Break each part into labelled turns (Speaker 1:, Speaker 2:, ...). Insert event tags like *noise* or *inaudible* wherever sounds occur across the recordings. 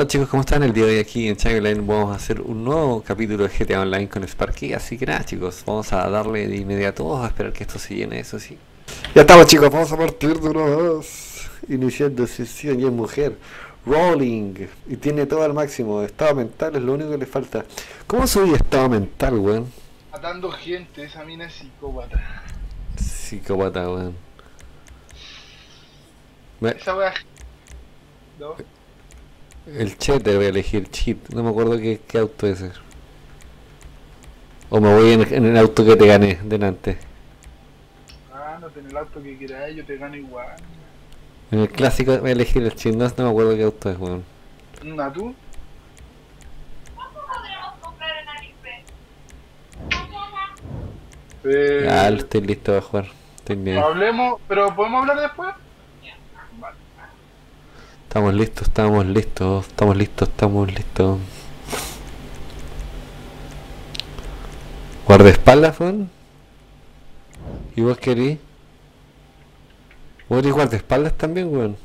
Speaker 1: Hola chicos, ¿cómo están? El día de hoy aquí en Online vamos a hacer un nuevo capítulo de GTA Online con Sparky, así que nada chicos, vamos a darle de inmediato a esperar que esto se llene, eso sí. Ya estamos chicos, vamos a partir de una vez, iniciando sesión y es mujer, rolling, y tiene todo al máximo, estado mental es lo único que le falta. ¿Cómo subí estado mental, weón?
Speaker 2: Matando gente, esa mina es psicópata.
Speaker 1: Psicópata, weón. Me-
Speaker 2: Esa wea. ¿No?
Speaker 1: El cheater voy a elegir cheat, no me acuerdo qué, qué auto es ese. O me voy en, en el auto que te gané delante.
Speaker 2: Ah, no tenés el auto que quieras, yo te gano igual.
Speaker 1: En el clásico voy a elegir el cheat, no, no me acuerdo qué auto es, weón.
Speaker 2: ¿Una tú? Eh,
Speaker 1: Ya, estoy listo para jugar. Estoy bien.
Speaker 2: Hablemos, pero ¿podemos hablar después?
Speaker 1: Estamos listos, estamos listos, estamos listos, estamos listos. ¿Guardaespaldas, weón? ¿Y vos querís? ¿Vos eres guardaespaldas también, weón?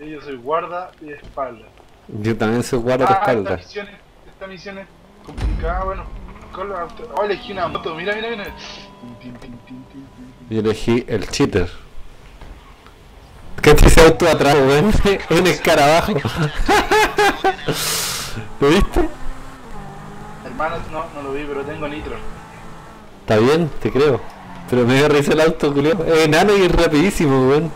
Speaker 2: Yo soy guarda y espalda.
Speaker 1: Yo también soy
Speaker 2: Ah, esta
Speaker 1: guardaespaldas.
Speaker 2: misión, es, esta misión es complicada, bueno. Oh, elegí una moto, mira, mira, mira.
Speaker 1: Yo elegí el cheater. ¿Qué ese auto atrás, weón? Es *laughs* un escarabajo. *laughs* ¿Lo viste?
Speaker 2: Hermano, no, no lo vi, pero tengo nitro.
Speaker 1: Está bien, te creo. Pero me dio risa el auto, culiao. Es enano y es rapidísimo, weón.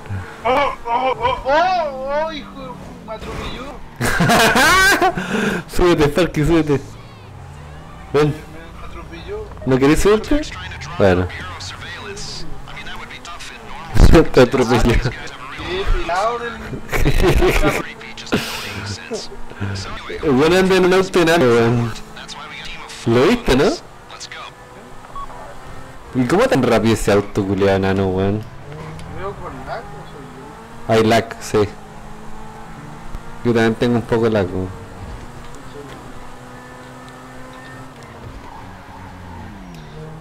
Speaker 2: ¡Oh, oh, oh, oh! ¡Oh, hijo! de- Me atropelló. *laughs*
Speaker 1: súbete, Sparky, súbete. Ven. ¿No querés subirte? Bueno. *laughs* Te atropelló. *laughs* Weón anda en un auto weón. ¿Lo viste, no? ¿Y cómo tan rápido ese auto, culiao enano, weón? Hay lag, sí. Yo también tengo un poco de lag, weón.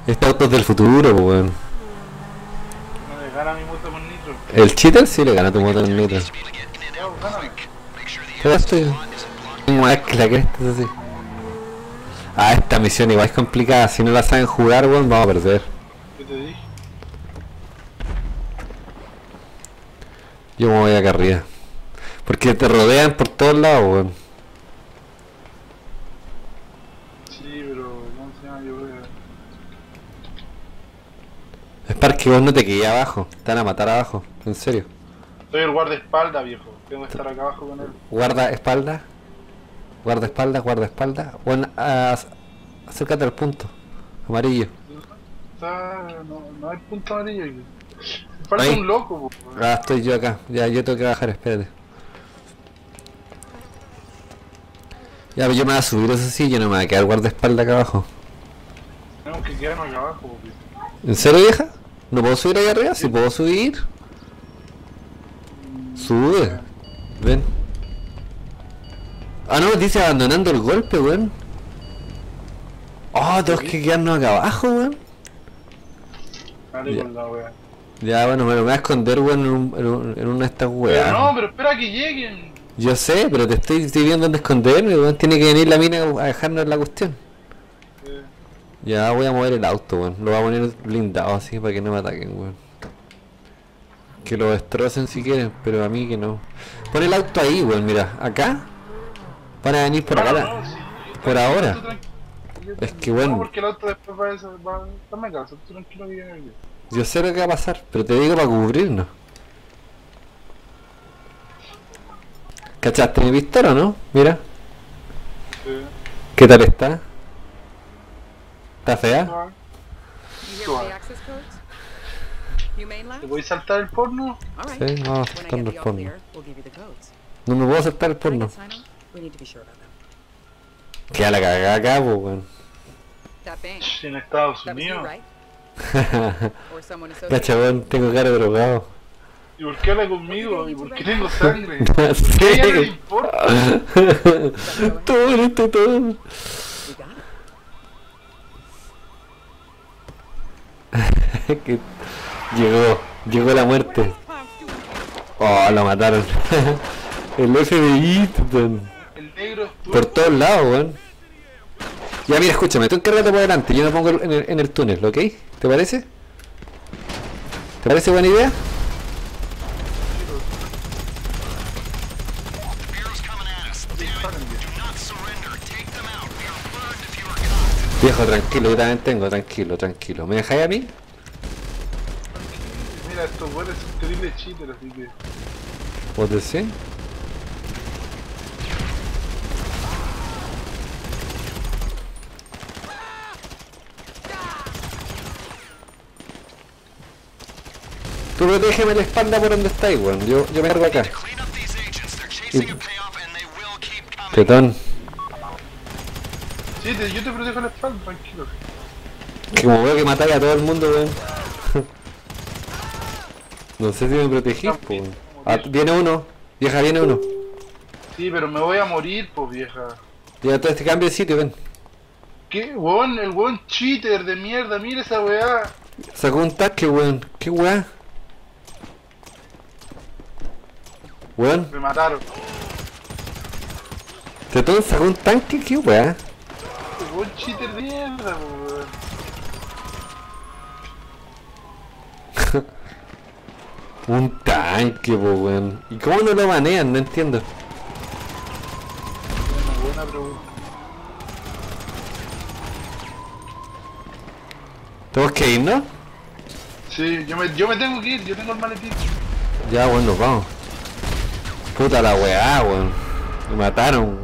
Speaker 1: Este auto es del futuro, weón.
Speaker 2: No le gana mi moto con nitro.
Speaker 1: El cheater sí le gana tu moto en nitro. Más que la eso sí. Ah, esta misión igual es complicada. Si no la saben jugar, weón, vamos a perder.
Speaker 2: ¿Qué te dije?
Speaker 1: Yo me voy acá arriba. Porque te rodean por todos lados, weón
Speaker 2: pero. ¿Cómo se llama? Yo voy a.
Speaker 1: Es para que vos no te quedes abajo. Te van a matar abajo. En serio.
Speaker 2: Soy el guardaespaldas, viejo. Tengo que estar acá abajo con él.
Speaker 1: Guarda espalda. Guarda espalda, guarda espalda. Bueno, ah, acércate al punto. Amarillo.
Speaker 2: Está. No, no hay punto amarillo aquí. Falta
Speaker 1: Ahí.
Speaker 2: un loco, po.
Speaker 1: Ah, estoy yo acá. Ya, yo tengo que bajar, espérate. Ya, pero yo me voy a subir eso sí, yo no me voy a quedar guardaespaldas acá abajo.
Speaker 2: Tenemos que quedarnos acá abajo.
Speaker 1: ¿En serio, vieja? ¿No puedo subir ahí arriba? ¿Sí puedo subir? Sube. Ven. Ah, no, dice abandonando el golpe, weón. Oh, tenemos que quedarnos acá abajo, weón.
Speaker 2: Dale
Speaker 1: Ya.
Speaker 2: con la wea.
Speaker 1: Ya, bueno, me voy a esconder, weón, en, un- en un- en una de estas
Speaker 2: Pero
Speaker 1: weas.
Speaker 2: no, pero espera que lleguen.
Speaker 1: Yo sé, pero te estoy, estoy viendo dónde esconderme, weón. Tiene que venir la mina a dejarnos la cuestión. Ya voy a mover el auto, weón. Lo voy a poner blindado así para que no me ataquen, weón. Que lo destrocen si quieren, pero a mí que no. Pon el auto ahí, weón, mira. Acá. Van a venir por acá.
Speaker 2: claro, no, sí,
Speaker 1: por ahora. Es que bueno.
Speaker 2: No, porque el auto después va a eso. Va, tranquilo que viene aquí.
Speaker 1: Yo sé lo que va a pasar, pero te digo para cubrirnos. ¿Cachaste mi pistola, no? Mira.
Speaker 2: Sí.
Speaker 1: ¿Qué tal está? ¿Está fea?
Speaker 2: Ah,
Speaker 3: You hear what the access codes? Humane lab?
Speaker 2: ¿Te voy a saltar el porno?
Speaker 1: Sí, vamos a saltar el porno. No me puedo aceptar el porno. Queda la cagada acá, pues, weón.
Speaker 2: En Estados Unidos. *laughs*
Speaker 3: associated.
Speaker 1: chabón, tengo cara de drogado.
Speaker 2: ¿Y por qué habla conmigo? ¿Y por qué tengo sangre? *laughs* ¿A ella no le importa? *laughs*
Speaker 1: todo, esto, todo.
Speaker 3: We got it. *laughs*
Speaker 1: que llegó. Llegó la muerte. Oh, lo mataron. *laughs* El FBI. Por todos lados, weón. Ya, mira, escúchame, tú encárgate por delante, yo me pongo en el, en el túnel, ¿ok? ¿Te parece? ¿Te parece buena idea? Viejo, tranquilo, yo también tengo, tranquilo, tranquilo. ¿Me dejáis a mí?
Speaker 2: Mira, estos buenos son terribles cheaters, así que.
Speaker 1: ¿Vos decís? Tú protégeme la espalda por donde estáis, weón. Yo, yo me cargo acá.
Speaker 4: Coming.
Speaker 1: Tetón.
Speaker 2: Sí, te- yo te protejo la espalda, tranquilo.
Speaker 1: Que como veo que matáis a todo el mundo, weón. No sé si me protegís, po. weón. Ah, viene uno. Vieja, viene uno.
Speaker 2: Sí, pero me voy a morir, pues vieja.
Speaker 1: Ya todo este cambio de sitio, ven.
Speaker 2: ¿Qué? Weón, el weón cheater de mierda, mira esa weá.
Speaker 1: Sacó un tanque, weón. ¿Qué weá? Weón,
Speaker 2: Me mataron.
Speaker 1: Tetón sacó un tanque, ¿qué weá?
Speaker 2: El weón cheater de mierda, weón. *laughs*
Speaker 1: Un tanque, po, weón. ¿Y cómo no lo banean? No entiendo.
Speaker 2: Buena, buena pregunta.
Speaker 1: ¿Tenemos que ir, no?
Speaker 2: Sí, yo me, yo me tengo que ir, yo tengo el maletín.
Speaker 1: Ya, nos vamos. Puta la weá, weón. Me mataron.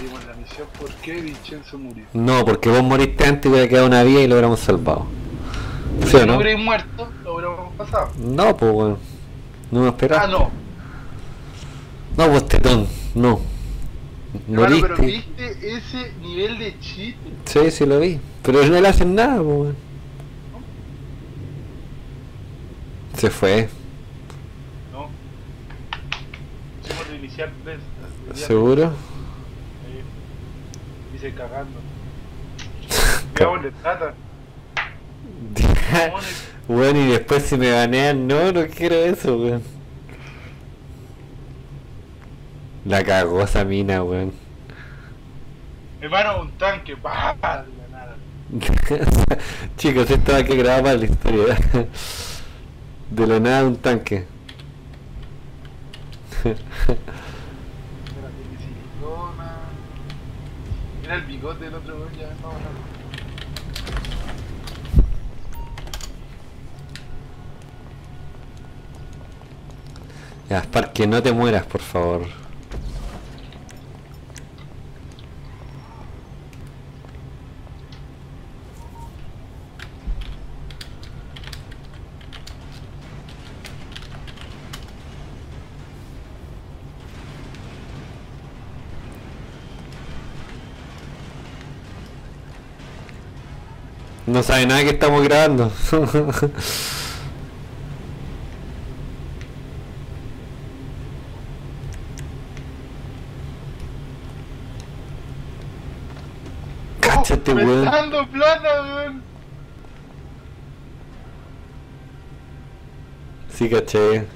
Speaker 2: Dimos la misión, ¿por qué Vincenzo murió?
Speaker 1: No, porque vos moriste antes y hubiera quedado una vida y lo hubiéramos salvado. ¿Sí o
Speaker 2: no muerto, hubiéramos pasado.
Speaker 1: No, pues weón. No me esperaba.
Speaker 2: Ah, no.
Speaker 1: No, pues tetón, no.
Speaker 2: Hermano, pero viste ese nivel de cheat.
Speaker 1: Sí, sí lo vi. Pero no le hacen nada, pues weón. Se fue,
Speaker 2: No. Tres.
Speaker 1: seguro.
Speaker 2: Eh, Dice cagando. ¿Cómo le tratan?
Speaker 1: Bueno, y después si me banean, no, no quiero eso, weón. La cagó esa mina, weón.
Speaker 2: Hermano, un tanque. De la nada. *laughs*
Speaker 1: Chicos, esto hay que grabar para la historia. *laughs* De la nada un tanque.
Speaker 2: Mira el bigote del otro weón, ya no, no.
Speaker 1: Ya, Spark, que no te mueras, por favor. No sabe nada que estamos grabando. *laughs* Cáchate,
Speaker 2: me
Speaker 1: weón.
Speaker 2: está dando plata, weón.
Speaker 1: Sí, caché.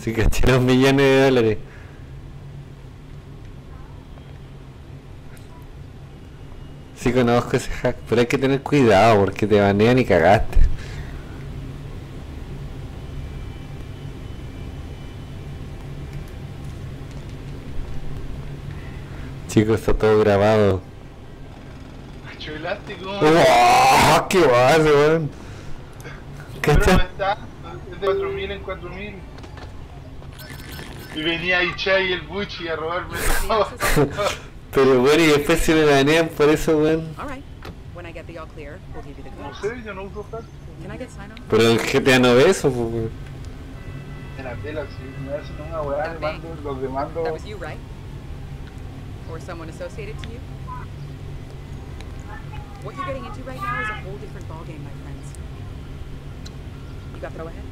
Speaker 1: Sí, caché los millones de dólares. Sí conozco ese hack, pero hay que tener cuidado porque te banean y cagaste. Chicos, está todo grabado.
Speaker 2: Macho elástico.
Speaker 1: ¡Oh! ¡Qué base, weón!
Speaker 2: Pero no
Speaker 1: ¿Cachai?
Speaker 2: está. Es de 4000 en 4000. Y venía Ichai y el Buchi a robarme *laughs* todo.
Speaker 1: Pero bueno, y después se me banean por eso, weón.
Speaker 2: No sé, yo no uso hack.
Speaker 3: Can I get sign on?
Speaker 1: Pero en GTA no ve eso, pues, weón.
Speaker 2: En la tela, si me hacen una weá, le mando, los demando.
Speaker 3: That was you, right? Or someone associated to you? What you're getting into right now is a whole different ballgame, my friends. You got throw ahead?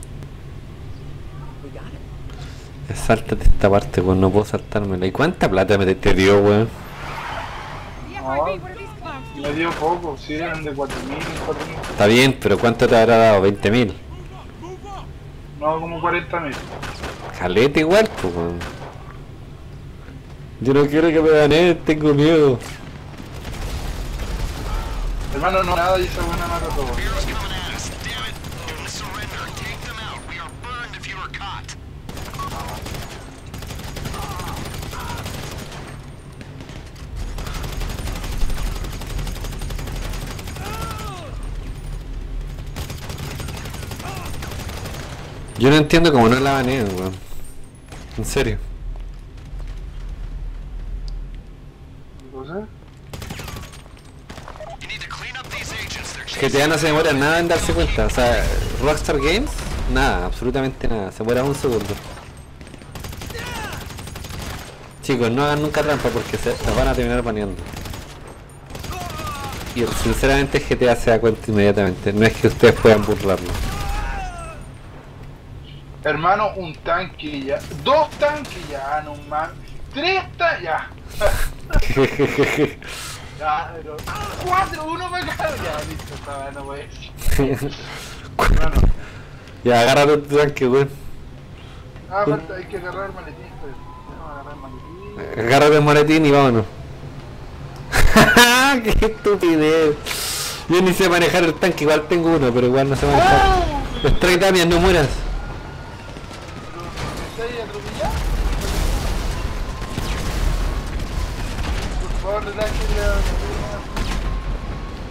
Speaker 3: We got it.
Speaker 1: Sáltate esta parte, weón, no puedo saltármela. ¿Y cuánta plata me te, te dio, weón?
Speaker 3: The
Speaker 2: me dio poco, si eran de 4.000, 4.000.
Speaker 1: Está bien, pero ¿cuánto te habrá dado? ¿20.000?
Speaker 2: No, como 40.000.
Speaker 1: Caleta igual, pues, weón. Yo no quiero que me ganen, tengo miedo.
Speaker 2: Hermano, no nada y esa buena mata todo.
Speaker 4: Heroes coming at us. Damn it. Surrender. Take them out. We are burned if you are caught.
Speaker 1: Yo no entiendo cómo no la banean, weón. En serio. GTA no se demora nada en darse cuenta. O sea, Rockstar Games, nada, absolutamente nada. Se demora un segundo. Chicos, no hagan nunca trampa porque se las van a terminar baneando. Y sinceramente GTA se da cuenta inmediatamente. No es que ustedes puedan burlarlo.
Speaker 2: hermano, un tanque ya. Dos tanques ya, no más. Tres tanques ya. *laughs* Pero. Cuatro, uno para acá. Ya, listo, estaba, no ser. Hermano.
Speaker 1: ya, agárrate tu tanque, weón.
Speaker 2: Ah, falta, hay que agarrar el maletín, pues. Agarrar el maletín.
Speaker 1: Agárrate el maletín y vámonos. *laughs* ¡Qué estupidez! Yo ni sé manejar el tanque, igual tengo uno, pero igual no sé manejar.
Speaker 2: ¡Oh!
Speaker 1: Los trae Damian, no mueras.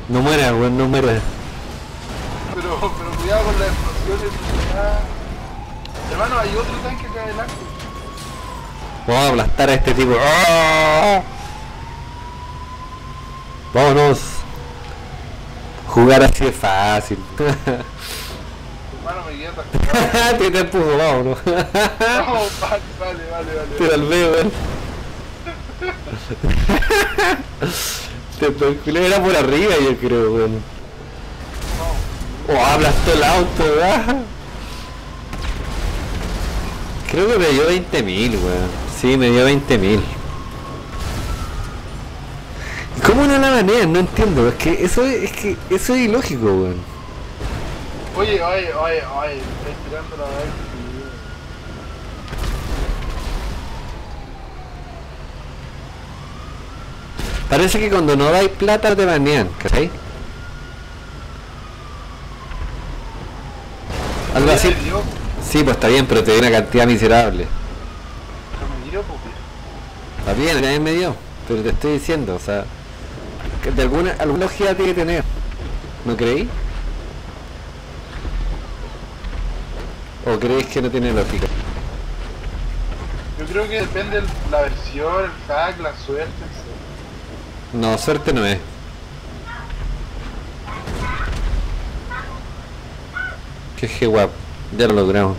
Speaker 1: No mueras, weón, no mueras.
Speaker 2: Pero, pero cuidado con las explosiones. ah. Hermano, hay otro tanque acá adelante.
Speaker 1: Vamos a aplastar a este tipo. ¡Ah! Vámonos. Jugar así es fácil.
Speaker 2: Hermano, me.
Speaker 1: Te te empujo, vámonos. *laughs*
Speaker 2: No, vale, vale, vale, vale.
Speaker 1: Te al veo, weón. *laughs* Te perculé, era por arriba yo creo, weón. Oh, aplastó el auto, ¿verdad? Creo que me dio 20.000, weón. Sí, me dio 20.000. ¿Y ¿Cómo no la banean? No entiendo. Es que eso es, es que eso es ilógico, weón.
Speaker 2: Oye, oye, oye, oye, estoy tirando la verdad.
Speaker 1: Parece que cuando no dais plata te banean, ¿cachai? Algo así. Sí, pues está bien, pero te dio una cantidad miserable.
Speaker 2: pero me dio, porque.
Speaker 1: Está bien, nadie me dio. Pero te estoy diciendo, o sea, que de alguna, alguna lógica tiene que tener. ¿No creí? ¿O creéis que no tiene lógica?
Speaker 2: Yo creo que depende de la versión, el hack, la suerte, etc.
Speaker 1: No, suerte no es. Que guap, ya lo logramos.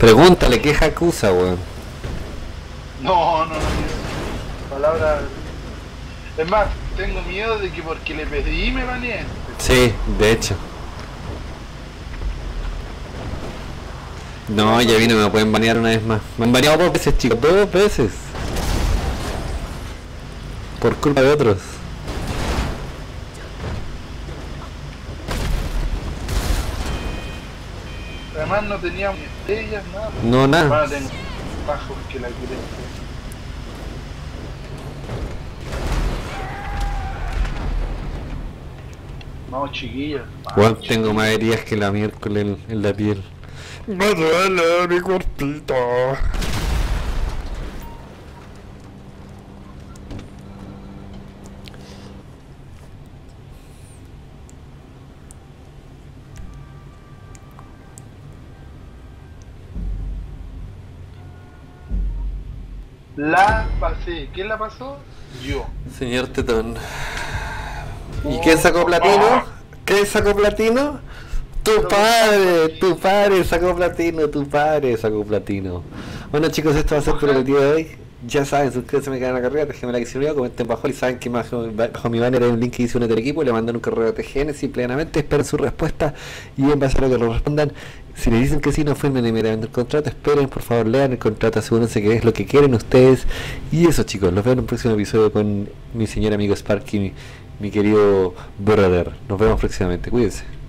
Speaker 1: Pregúntale qué acusa, weón.
Speaker 2: No, no, no. Palabra. Es más, tengo miedo de que porque le pedí me baneen.
Speaker 1: Sí, de hecho. No, ya vino, me pueden banear una vez más. Me han baneado dos veces, chicos, dos veces. Por culpa de otros.
Speaker 2: Además no teníamos estrellas, nada.
Speaker 1: No, nada.
Speaker 2: Ahora tengo bajo que la quiere. Vamos chiquillos.
Speaker 1: Weón, tengo más heridas que la miércoles en, en la piel. Me duele mi cuerpito.
Speaker 2: La pasé. ¿Quién la pasó? Yo.
Speaker 1: Señor Tetón. ¿Y quién sacó platino? ¿Quién sacó platino? Tu padre, tu padre sacó platino, tu padre sacó platino. Bueno chicos, esto va a ser por el día de hoy. Ya saben, suscríbanse a mi canal de carrera, déjenme like si no comenten bajo y saben que bajo, bajo mi banner hay un link que dice únete al equipo, le mandan un correo a TGN simplemente esperen su respuesta y en base a lo que lo respondan, si le dicen que sí, no firmen inmediatamente el contrato, esperen, por favor lean el contrato, asegúrense que es lo que quieren ustedes. Y eso chicos, los veo en un próximo episodio con mi señor amigo Sparky, mi, mi querido brother. Nos vemos próximamente, cuídense.